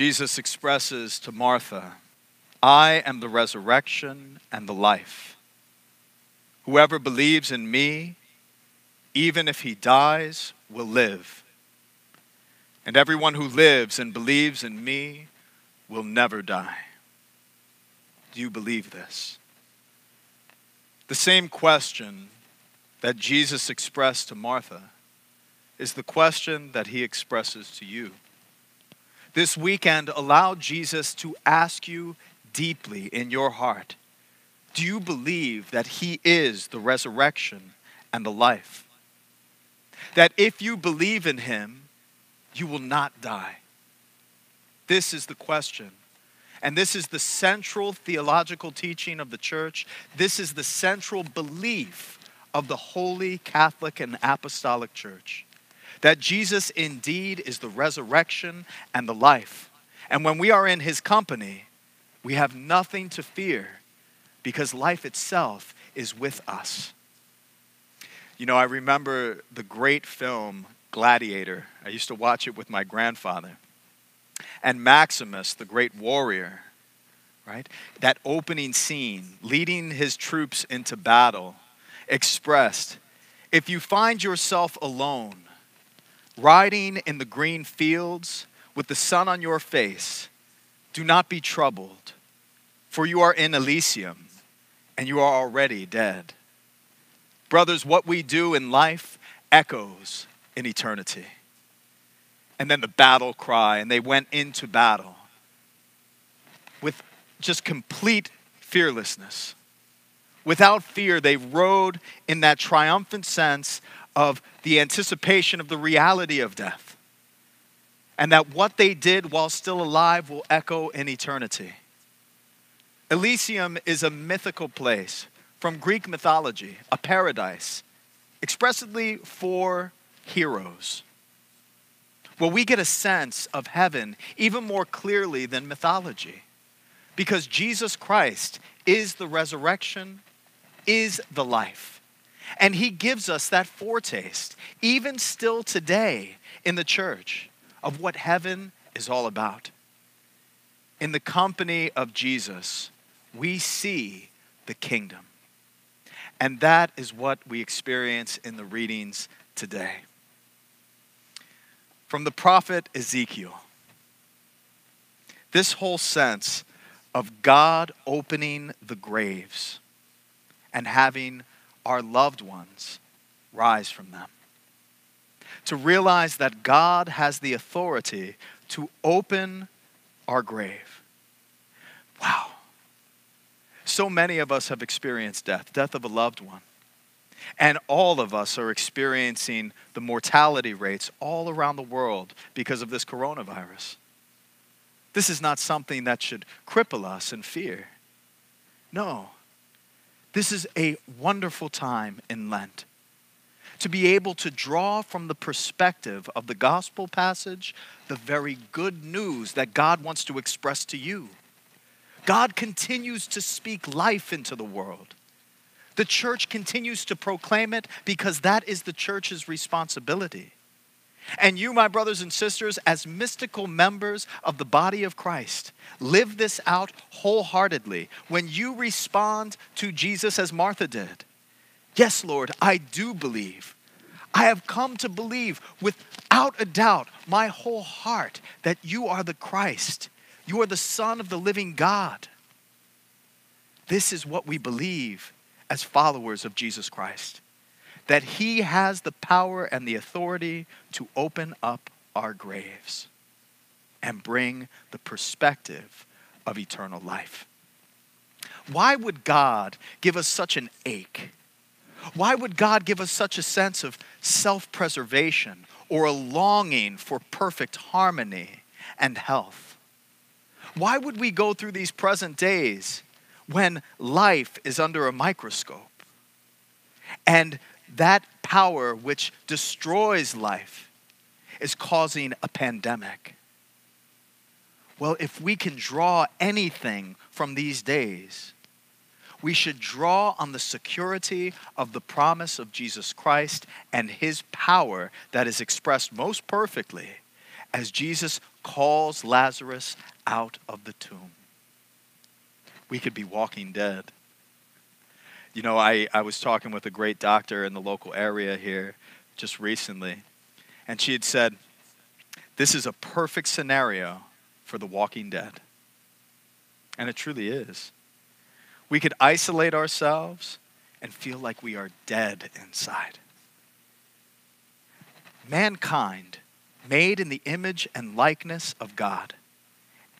Jesus expresses to Martha, I am the resurrection and the life. Whoever believes in me, even if he dies, will live. And everyone who lives and believes in me will never die. Do you believe this? The same question that Jesus expressed to Martha is the question that he expresses to you. This weekend, allow Jesus to ask you deeply in your heart do you believe that he is the resurrection and the life? That if you believe in him, you will not die. This is the question. And this is the central theological teaching of the church. This is the central belief of the Holy Catholic and Apostolic Church that Jesus indeed is the resurrection and the life. And when we are in his company, we have nothing to fear because life itself is with us. You know, I remember the great film Gladiator. I used to watch it with my grandfather. And Maximus, the great warrior, right? That opening scene, leading his troops into battle, expressed if you find yourself alone, riding in the green fields with the sun on your face, do not be troubled, for you are in Elysium and you are already dead. Brothers, what we do in life echoes in eternity. And then the battle cry, and they went into battle with just complete fearlessness. Without fear, they rode in that triumphant sense of the anticipation of the reality of death. And that what they did while still alive will echo in eternity. Elysium is a mythical place from Greek mythology, a paradise, expressly for heroes. Well, we get a sense of heaven even more clearly than mythology because Jesus Christ is the resurrection, is the life. And he gives us that foretaste, even still today in the church, of what heaven is all about. In the company of Jesus, we see the kingdom. And that is what we experience in the readings today. From the prophet Ezekiel, this whole sense of God opening the graves and having our loved ones rise from them. To realize that God has the authority to open our grave. Wow. So many of us have experienced death, death of a loved one. And all of us are experiencing the mortality rates all around the world because of this coronavirus. This is not something that should cripple us in fear. No. This is a wonderful time in Lent to be able to draw from the perspective of the gospel passage the very good news that God wants to express to you. God continues to speak life into the world. The church continues to proclaim it because that is the church's responsibility. And you, my brothers and sisters, as mystical members of the body of Christ, live this out wholeheartedly when you respond to Jesus as Martha did. Yes, Lord, I do believe. I have come to believe without a doubt, my whole heart, that you are the Christ. You are the Son of the living God. This is what we believe as followers of Jesus Christ that He has the power and the authority to open up our graves and bring the perspective of eternal life. Why would God give us such an ache? Why would God give us such a sense of self preservation or a longing for perfect harmony and health? Why would we go through these present days when life is under a microscope and that power which destroys life is causing a pandemic. Well, if we can draw anything from these days, we should draw on the security of the promise of Jesus Christ and his power that is expressed most perfectly as Jesus calls Lazarus out of the tomb. We could be walking dead. You know, I, I was talking with a great doctor in the local area here just recently, and she had said, This is a perfect scenario for the walking dead. And it truly is. We could isolate ourselves and feel like we are dead inside. Mankind, made in the image and likeness of God,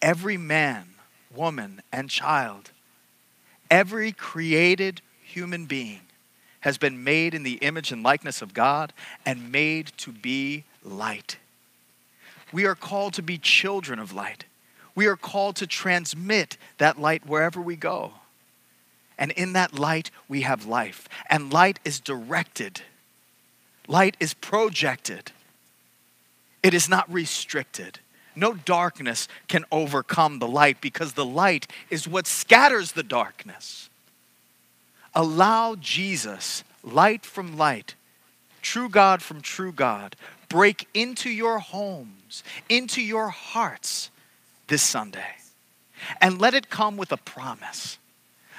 every man, woman, and child, every created human being has been made in the image and likeness of God and made to be light. We are called to be children of light. We are called to transmit that light wherever we go. And in that light, we have life. And light is directed, light is projected, it is not restricted. No darkness can overcome the light because the light is what scatters the darkness. Allow Jesus, light from light, true God from true God, break into your homes, into your hearts this Sunday. And let it come with a promise.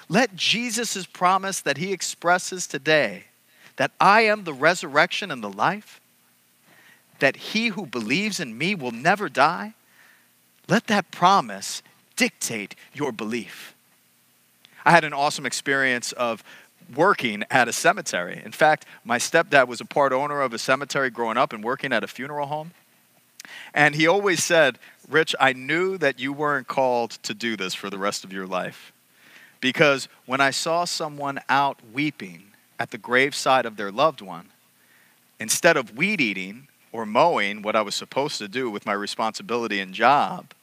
Let Jesus' promise that he expresses today that I am the resurrection and the life, that he who believes in me will never die, let that promise dictate your belief. I had an awesome experience of working at a cemetery. In fact, my stepdad was a part owner of a cemetery growing up and working at a funeral home. And he always said, Rich, I knew that you weren't called to do this for the rest of your life. Because when I saw someone out weeping at the graveside of their loved one, instead of weed eating or mowing, what I was supposed to do with my responsibility and job,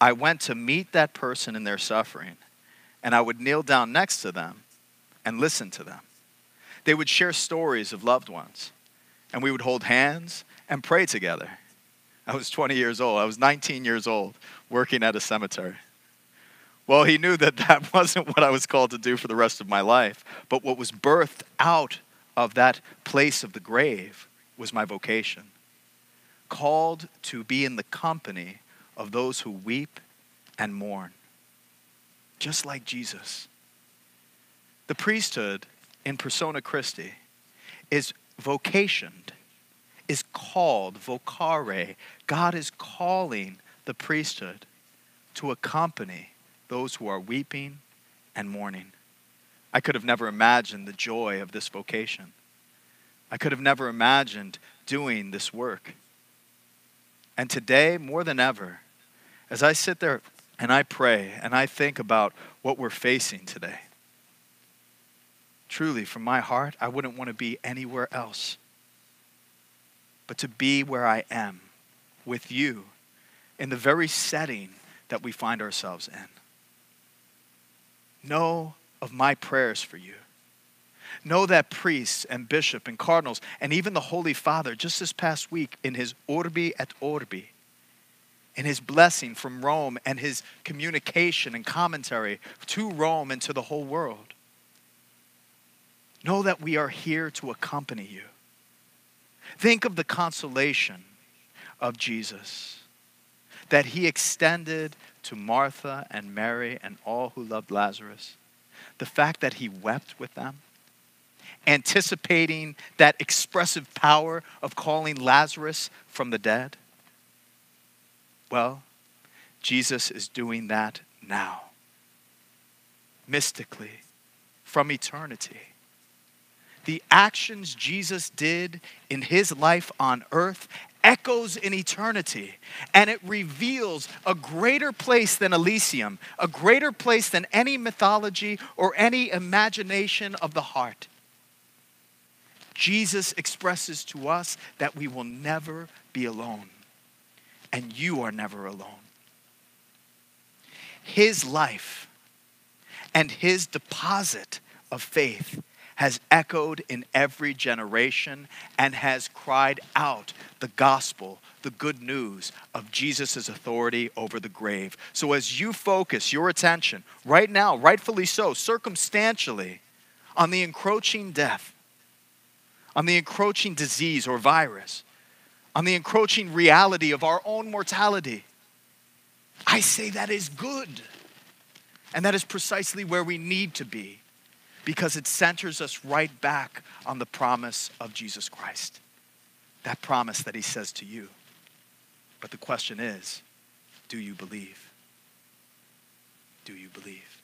I went to meet that person in their suffering and I would kneel down next to them and listen to them. They would share stories of loved ones, and we would hold hands and pray together. I was 20 years old. I was 19 years old working at a cemetery. Well, he knew that that wasn't what I was called to do for the rest of my life, but what was birthed out of that place of the grave was my vocation. Called to be in the company of those who weep and mourn just like Jesus. The priesthood in persona Christi is vocationed, is called, vocare. God is calling the priesthood to accompany those who are weeping and mourning. I could have never imagined the joy of this vocation. I could have never imagined doing this work. And today, more than ever, as I sit there and I pray and I think about what we're facing today. Truly, from my heart, I wouldn't want to be anywhere else but to be where I am with you in the very setting that we find ourselves in. Know of my prayers for you. Know that priests and bishop and cardinals and even the Holy Father just this past week in his Urbi et Orbi and his blessing from Rome and his communication and commentary to Rome and to the whole world. Know that we are here to accompany you. Think of the consolation of Jesus that he extended to Martha and Mary and all who loved Lazarus. The fact that he wept with them, anticipating that expressive power of calling Lazarus from the dead well, Jesus is doing that now, mystically, from eternity. The actions Jesus did in his life on earth echoes in eternity and it reveals a greater place than Elysium, a greater place than any mythology or any imagination of the heart. Jesus expresses to us that we will never be alone and you are never alone. His life and his deposit of faith has echoed in every generation and has cried out the gospel, the good news of Jesus' authority over the grave. So, as you focus your attention right now, rightfully so, circumstantially, on the encroaching death, on the encroaching disease or virus, on the encroaching reality of our own mortality. I say that is good. And that is precisely where we need to be because it centers us right back on the promise of Jesus Christ. That promise that he says to you. But the question is do you believe? Do you believe?